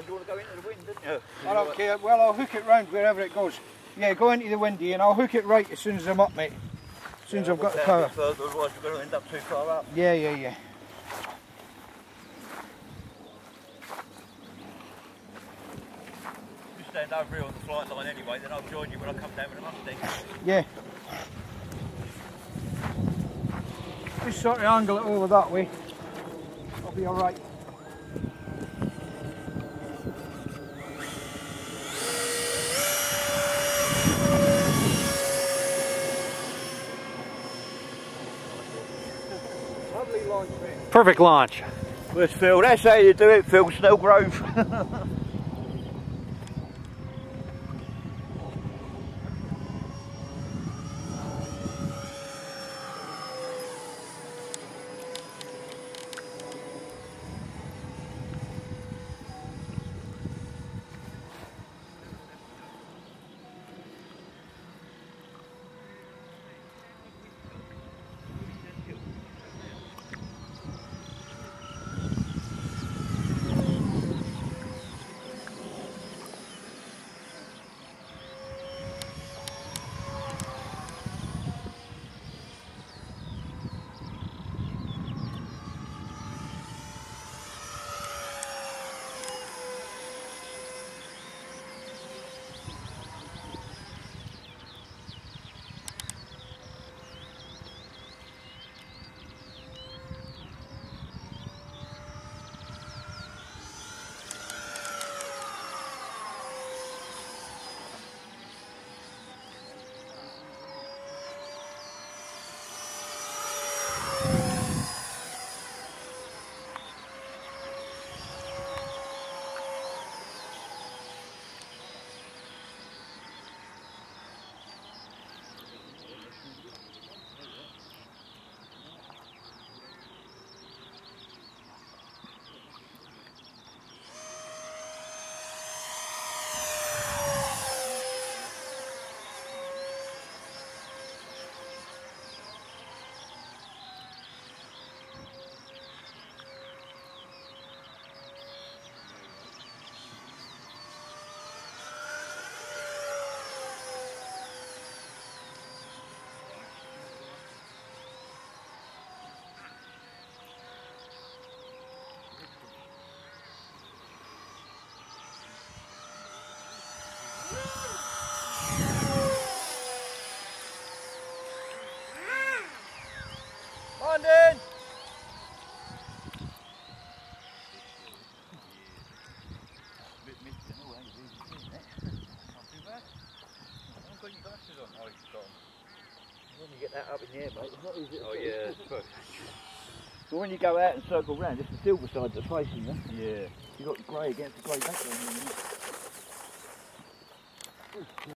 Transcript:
on. Do you want to go into the wind, didn't you? I don't care. Well, I'll hook it round wherever it goes. Yeah, go into the windy and I'll hook it right as soon as I'm up, mate. As soon as I've got the power. Further, otherwise we're going to end up too far up. Yeah, yeah, yeah. You stand over here on the flight line anyway, then I'll join you when I come down with the Mustang. Yeah. Just sort of angle it over that way. I'll be alright. Lovely launch. Perfect launch. Where's Phil? That's how you do it, Phil Snellgrove. London! When you get that up in the air, mate, it's not easy. Oh yeah, But when you go out and circle round, it's the silver side that's facing you. yeah. You've got the grey against the grey background.